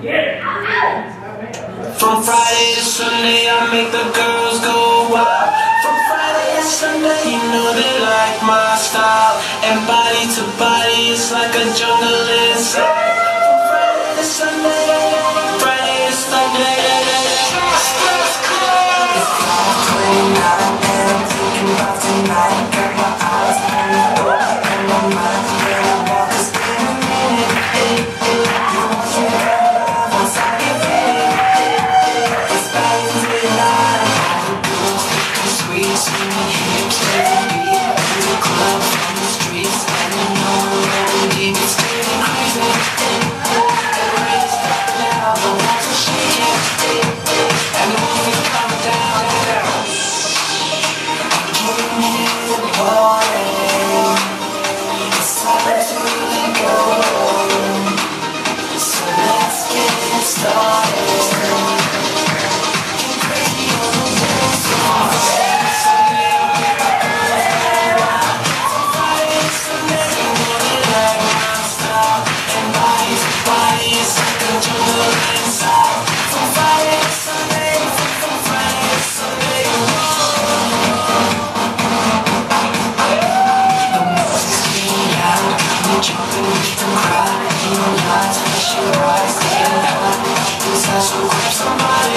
From Friday to Sunday, I make the girls go wild. From Friday to Sunday, you know they like my style. And body to body, it's like a jungle inside. From Friday to Sunday, Friday to Sunday. Tonight, got my eyes on the door, and my mind 사 I should rise in love, desire to grab somebody